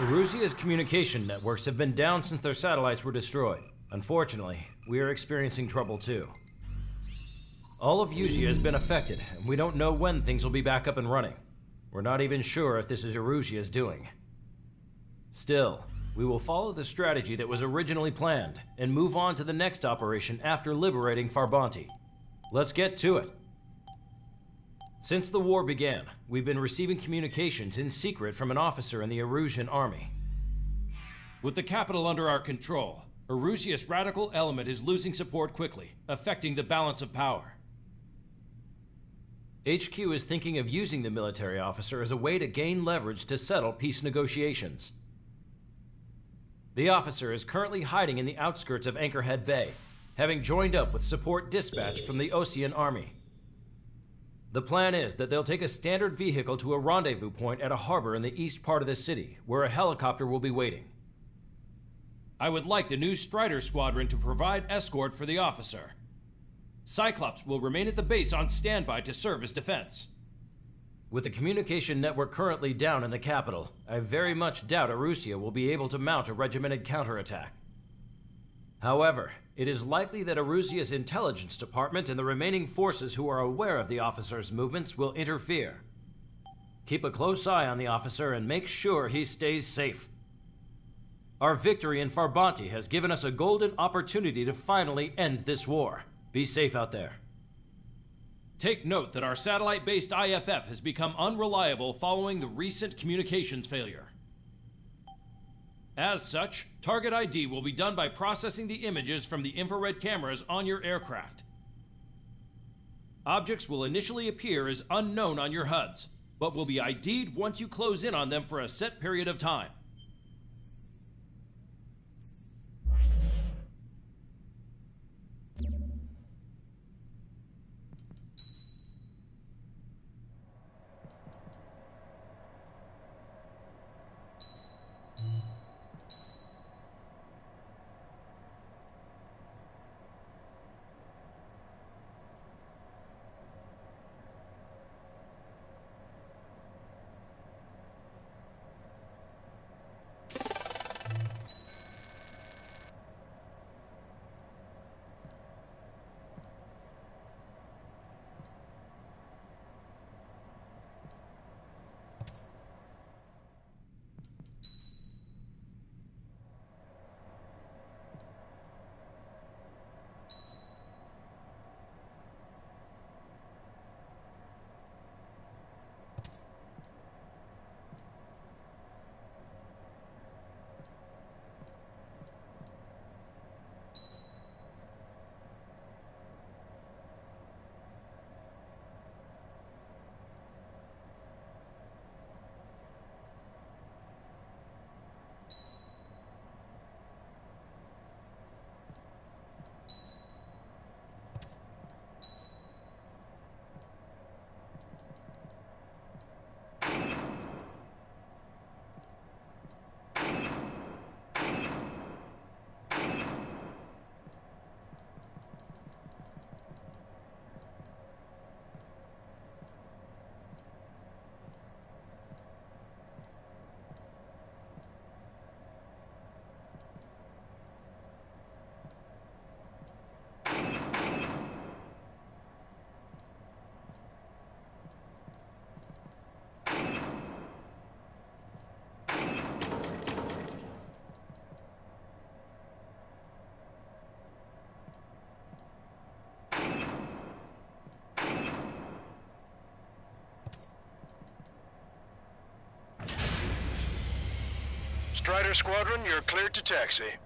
Erusia's communication networks have been down since their satellites were destroyed. Unfortunately, we are experiencing trouble too. All of Usea has been affected, and we don't know when things will be back up and running. We're not even sure if this is Erusia's doing. Still, we will follow the strategy that was originally planned and move on to the next operation after liberating Farbanti. Let's get to it. Since the war began, we've been receiving communications in secret from an officer in the Erusian army. With the capital under our control, Erusia's radical element is losing support quickly, affecting the balance of power. HQ is thinking of using the military officer as a way to gain leverage to settle peace negotiations. The officer is currently hiding in the outskirts of Anchorhead Bay, having joined up with support dispatch from the Osean Army. The plan is that they'll take a standard vehicle to a rendezvous point at a harbor in the east part of the city, where a helicopter will be waiting. I would like the new Strider Squadron to provide escort for the officer. Cyclops will remain at the base on standby to serve as defense. With the communication network currently down in the capital, I very much doubt Erusia will be able to mount a regimented counterattack. However, it is likely that Erusia's intelligence department and the remaining forces who are aware of the officer's movements will interfere. Keep a close eye on the officer and make sure he stays safe. Our victory in Farbanti has given us a golden opportunity to finally end this war. Be safe out there. Take note that our satellite based IFF has become unreliable following the recent communications failure. As such, target ID will be done by processing the images from the infrared cameras on your aircraft. Objects will initially appear as unknown on your HUDs, but will be ID'd once you close in on them for a set period of time. Strider Squadron, you're cleared to taxi.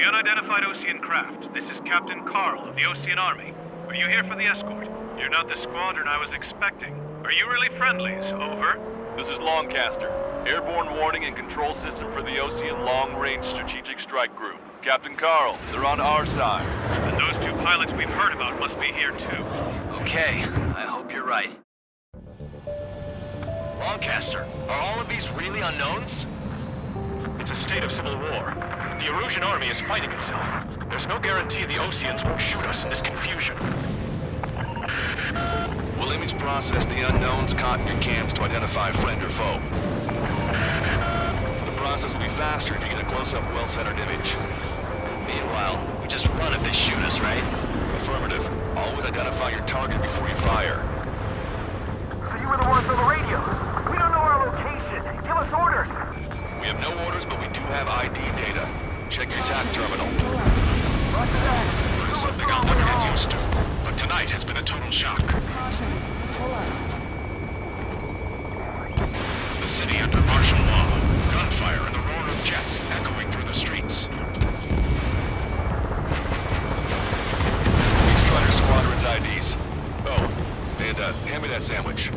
The unidentified Osean craft, this is Captain Carl of the Osean Army. Are you here for the escort? You're not the squadron I was expecting. Are you really friendlies? Over. This is Longcaster. Airborne warning and control system for the Osean Long Range Strategic Strike Group. Captain Carl, they're on our side. And those two pilots we've heard about must be here too. Okay, I hope you're right. Long Caster, are all of these really unknowns? It's a state of civil war. The Erusian army is fighting itself. There's no guarantee the Oseans won't shoot us in this confusion. We'll image process the unknowns caught in your cams to identify friend or foe. The process will be faster if you get a close-up, well-centered image. Meanwhile, we just run if they shoot us, right? Affirmative. Always identify your target before you fire. So you were the ones on the radio. We don't know our location. Give us orders. We have no have ID data. Check your TAC terminal. Something I'll never get used to, but tonight has been a total shock. The city under martial law, gunfire and the roar of jets echoing through the streets. East Strider Squadron's IDs. Oh, and uh, hand me that sandwich.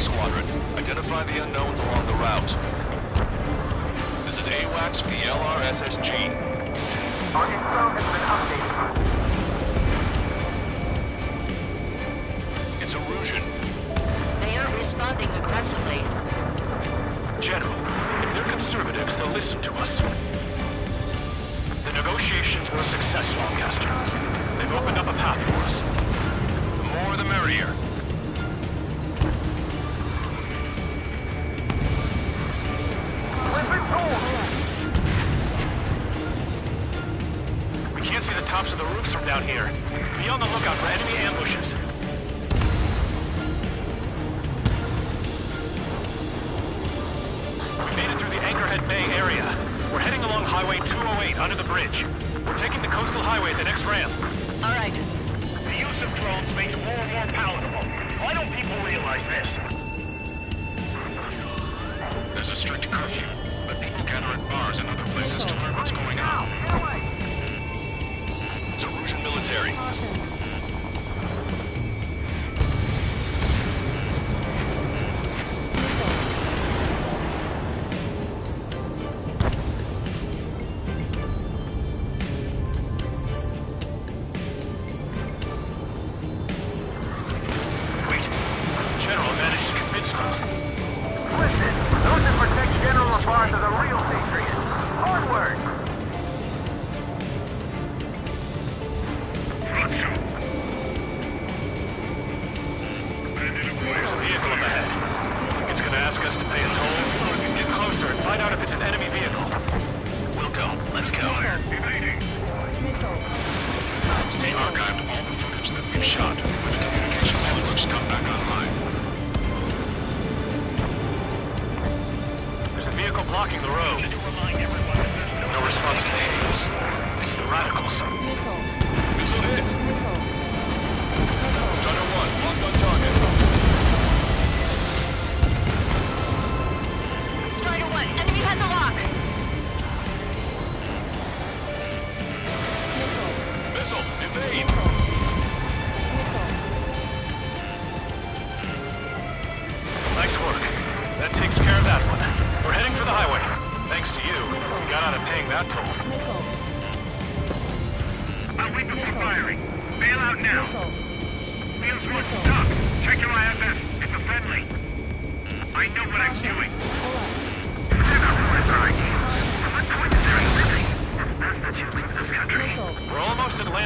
Squadron, identify the unknowns along the route. This is AWACS for the LRSSG. Our info has been updated. It's Erusian. They aren't responding aggressively. General, if they're conservatives, they'll listen to us. The negotiations were a success, Long Caster. They've opened up a path for us. The more the merrier. The roofs from down here. Be on the lookout for enemy ambushes. We made it through the Anchorhead Bay area. We're heading along Highway 208 under the bridge. We're taking the coastal highway at the next ramp. All right. The use of drones makes war more palatable. Why don't people realize this? There's a strict curfew, but people gather at bars and other places to learn what's going on. Erusian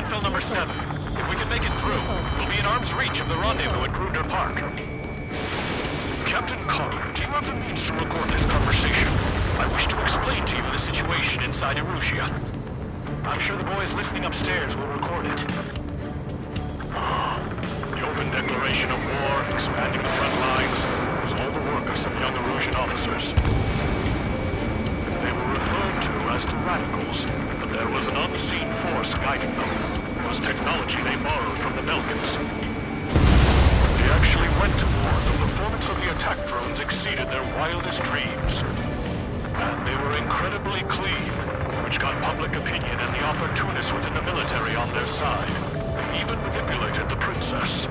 landfill number seven. If we can make it through, we'll be in arm's reach of the rendezvous at Kruger Park. Captain Carl, do you have the means to record this conversation? I wish to explain to you the situation inside Erusia. I'm sure the boys listening upstairs will record it. The open declaration of war, expanding the front lines, was all the work of some young Erusian officers. They were referred to as the Radicals, but there was an unseen force guiding them. Was technology they borrowed from the Belkans. They actually went to war. The performance of the attack drones exceeded their wildest dreams. And they were incredibly clean, which got public opinion and the opportunists within the military on their side. They even manipulated the princess.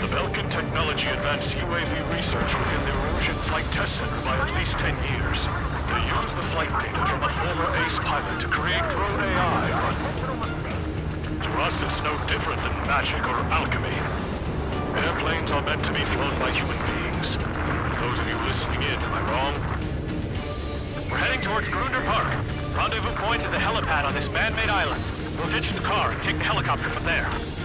The Belkan technology advanced UAV research within the Erusian Flight Test Center by at least 10 years. They the flight data from a former ace pilot to create drone AI, to us it's no different than magic or alchemy. Airplanes are meant to be flown by human beings. Those of you listening in, am I wrong? We're heading towards Grunder Park. Rendezvous point is the helipad on this man-made island. We'll ditch the car and take the helicopter from. There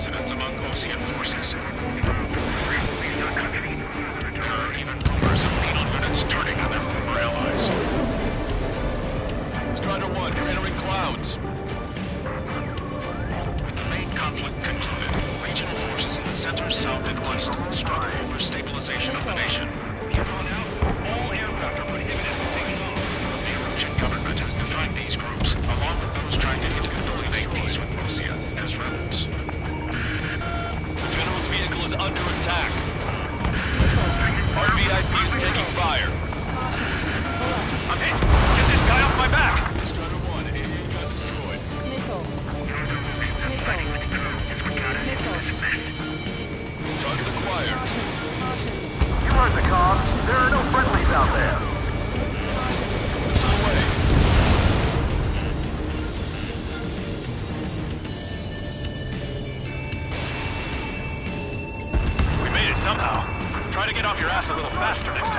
incidents among Osean forces. There are even rumors of penal units turning on their former allies. Strider 1, you're entering clouds. With the main conflict concluded, regional forces in the center, south, and west struggle over stabilization of the nation. All aircraft are prohibited from taking off. The Erusian government has defined these groups, along with faster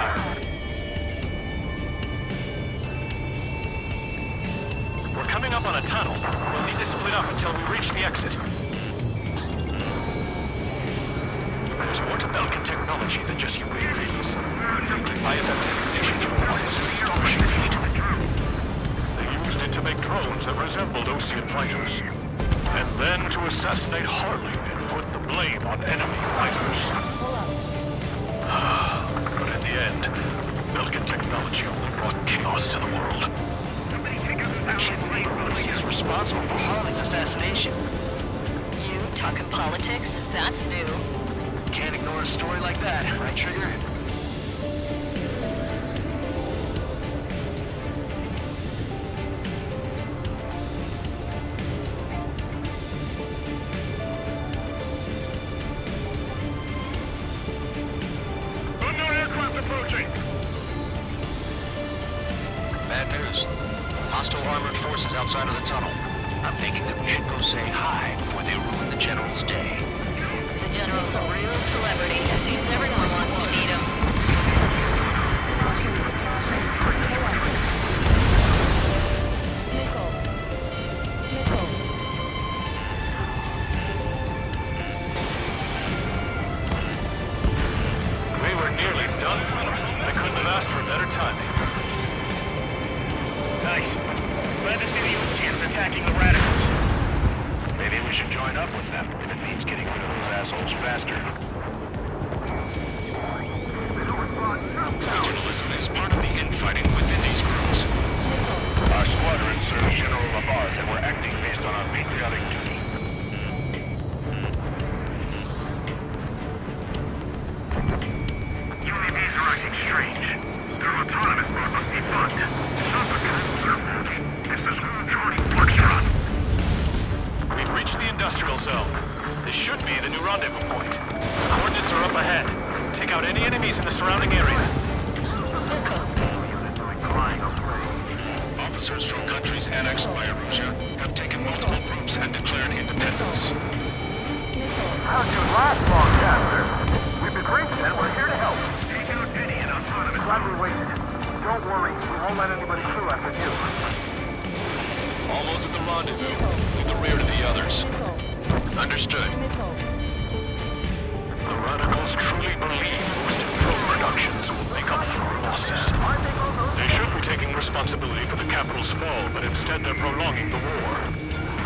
responsibility for the capital's fall, but instead they're prolonging the war.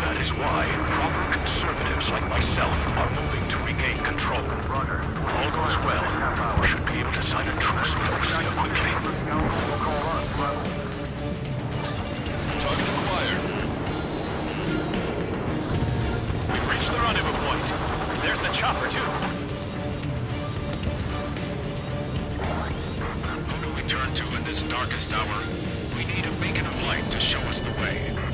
That is why proper conservatives like myself are moving to regain control. Roger. When all goes well, we should be able to sign a truce with Osea quickly. Target acquired. We've reached the rendezvous point. There's the chopper, too. Who do we turn to in this darkest hour? making of light to show us the way.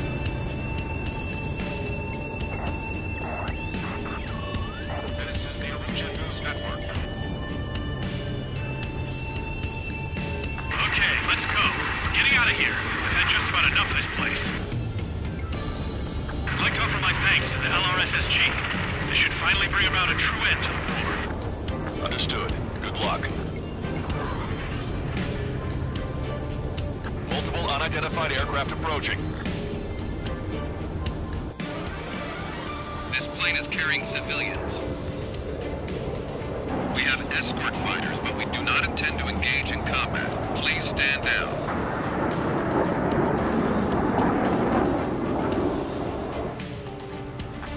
Unidentified aircraft approaching. This plane is carrying civilians. We have escort fighters, but we do not intend to engage in combat. Please stand down.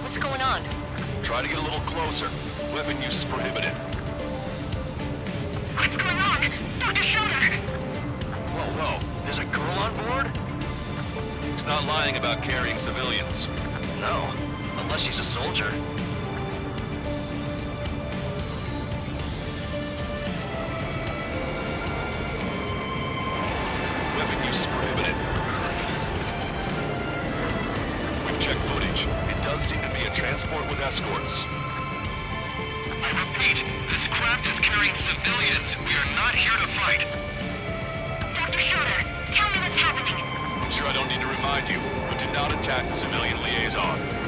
What's going on? Try to get a little closer. Weapon use is prohibited. There's a girl on board? He's not lying about carrying civilians. No, unless she's a soldier. Weapon use is prohibited. We've checked footage. It does seem to be a transport with escorts. I repeat, this craft is carrying civilians. We are not here to fight. Tell me what's happening. I'm sure I don't need to remind you, but do not attack the civilian liaison.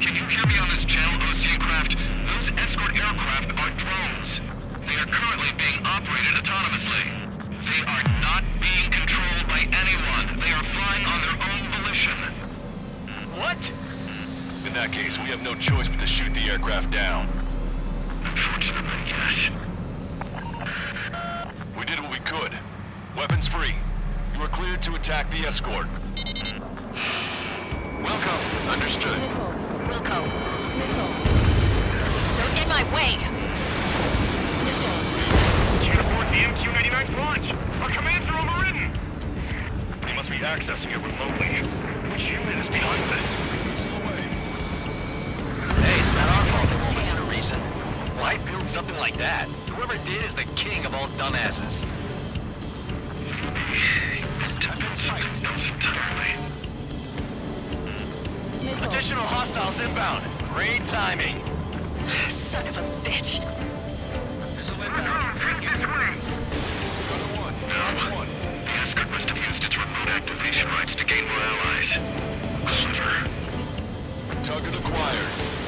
Can you hear me on this channel, Osean Craft? Those escort aircraft are drones. They are currently being operated autonomously. They are not being controlled by anyone. They are flying on their own volition. What? In that case, we have no choice but to shoot the aircraft down. Unfortunately, yes. We did what we could. Weapons free. You are cleared to attack the escort. Welcome. Understood. Wilco. Don't in my way. Can't afford the MQ-99's launch. Our commands are overridden. They must be accessing it remotely. Which unit is behind this? Hey, it's not our fault they won't listen to reason. Why build something like that? Whoever did is the king of all dumbasses. Tap in something else entirely. Additional hostiles inbound. Great timing. Son of a bitch. Missile inbound. Take this way. No. The escort must have used its remote activation rights to gain more allies. Clever. Target acquired.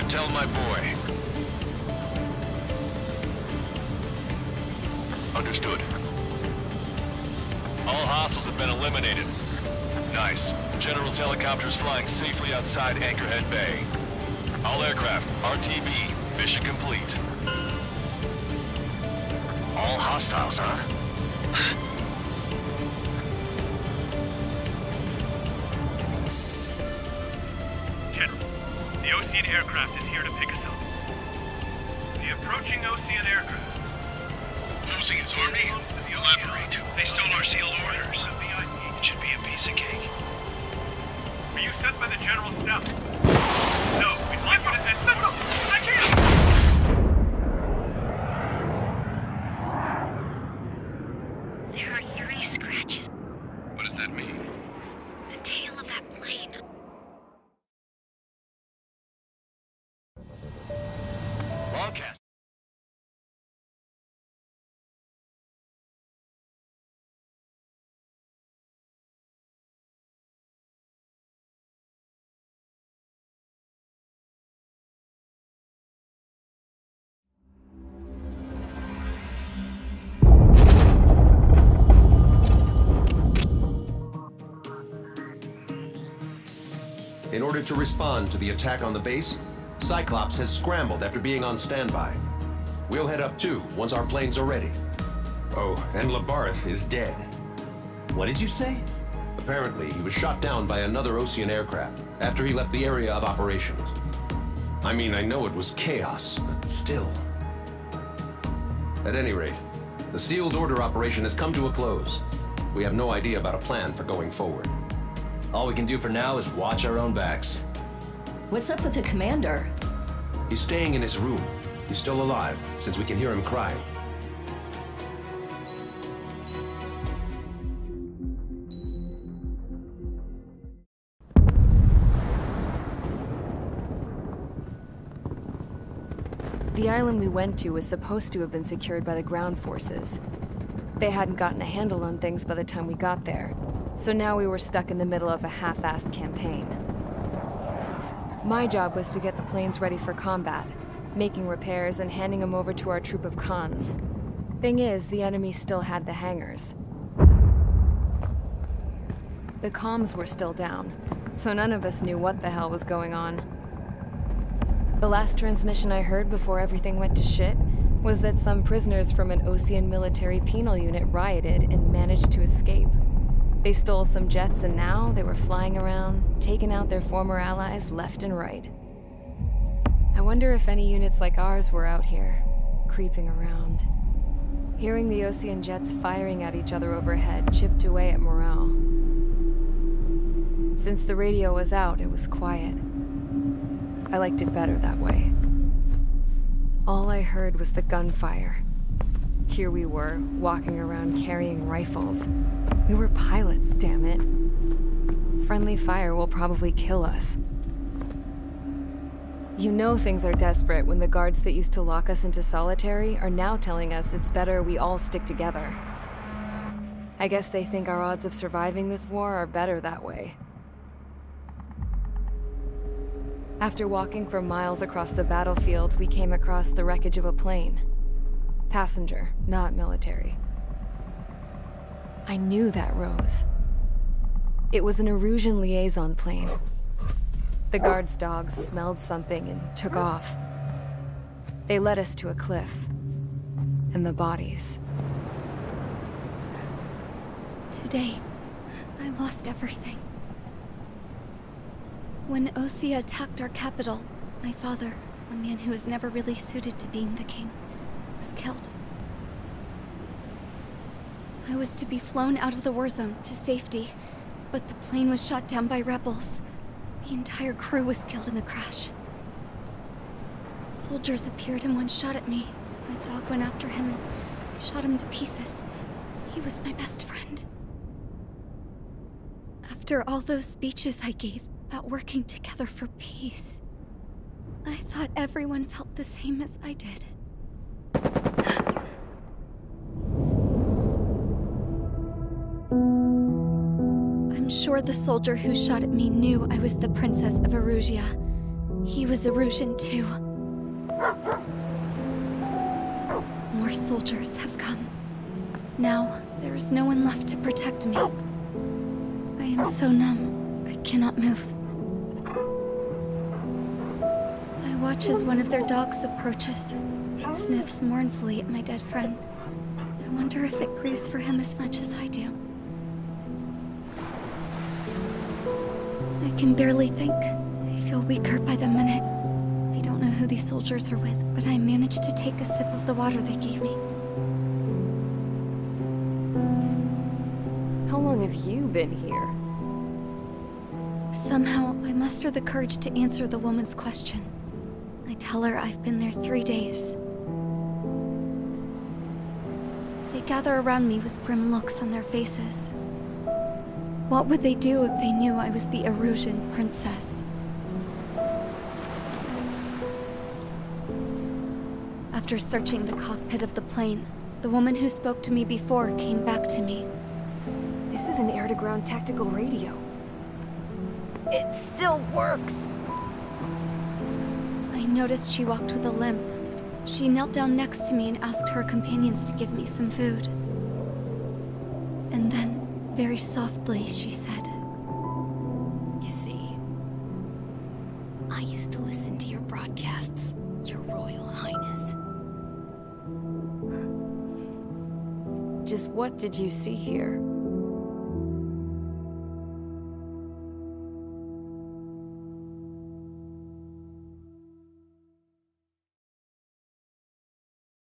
to tell my boy. Understood. All hostiles have been eliminated. Nice. General's helicopters flying safely outside Anchorhead Bay. All aircraft, RTB, mission complete. All hostiles, huh? By the General Staff? Order to respond to the attack on the base, Cyclops has scrambled after being on standby. We'll head up too once our planes are ready. Oh, and Labarth is dead. What did you say? Apparently, he was shot down by another Osean aircraft after he left the area of operations. I mean, I know it was chaos, but still. At any rate, the sealed order operation has come to a close. We have no idea about a plan for going forward. All we can do for now is watch our own backs. What's up with the commander? He's staying in his room. He's still alive, since we can hear him crying. The island we went to was supposed to have been secured by the ground forces. They hadn't gotten a handle on things by the time we got there, so now we were stuck in the middle of a half-assed campaign. My job was to get the planes ready for combat, making repairs and handing them over to our troop of cons. Thing is, the enemy still had the hangars. The comms were still down, so none of us knew what the hell was going on. The last transmission I heard before everything went to shit was that some prisoners from an Osean military penal unit rioted and managed to escape. They stole some jets and now they were flying around, taking out their former allies left and right. I wonder if any units like ours were out here, creeping around. Hearing the Osean jets firing at each other overhead chipped away at morale. Since the radio was out, it was quiet. I liked it better that way. All I heard was the gunfire. Here we were, walking around carrying rifles. We were pilots, damn it. Friendly fire will probably kill us. You know things are desperate when the guards that used to lock us into solitary are now telling us it's better we all stick together. I guess they think our odds of surviving this war are better that way. After walking for miles across the battlefield, we came across the wreckage of a plane. Passenger, not military. I knew that rose. It was an Erusian liaison plane. The guard's dogs smelled something and took off. They led us to a cliff. And the bodies. Today, I lost everything. When Osea attacked our capital, my father, a man who was never really suited to being the king, was killed. I was to be flown out of the war zone to safety, but the plane was shot down by rebels. The entire crew was killed in the crash. Soldiers appeared and one shot at me. My dog went after him and shot him to pieces. He was my best friend. After all those speeches I gave about working together for peace, I thought everyone felt the same as I did. Sure the soldier who shot at me knew I was the Princess of Erusia. He was Erusian too. More soldiers have come. Now, there is no one left to protect me. I am so numb, I cannot move. I watch as one of their dogs approaches. It sniffs mournfully at my dead friend. I wonder if it grieves for him as much as I do. I can barely think. I feel weaker by the minute. I don't know who these soldiers are with, but I managed to take a sip of the water they gave me. How long have you been here? Somehow, I muster the courage to answer the woman's question. I tell her I've been there three days. They gather around me with grim looks on their faces. What would they do if they knew I was the Erusian princess? After searching the cockpit of the plane, the woman who spoke to me before came back to me. This is an air-to-ground tactical radio. It still works! I noticed she walked with a limp. She knelt down next to me and asked her companions to give me some food. And then, very softly, she said, You see, I used to listen to your broadcasts, Your Royal Highness. Just what did you see here?